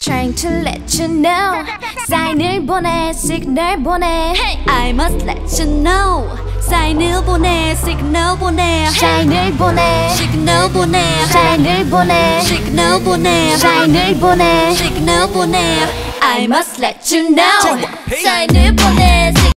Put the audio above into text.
Trying to let you know. 사인을 보내 signal 보내 hey! I must let you know. 사인을 보내 signal 보내 사인을 보내 signal 보내 사인을 보내 signal 보내 사인을 보내 signal 보내 I must let you know. 사인을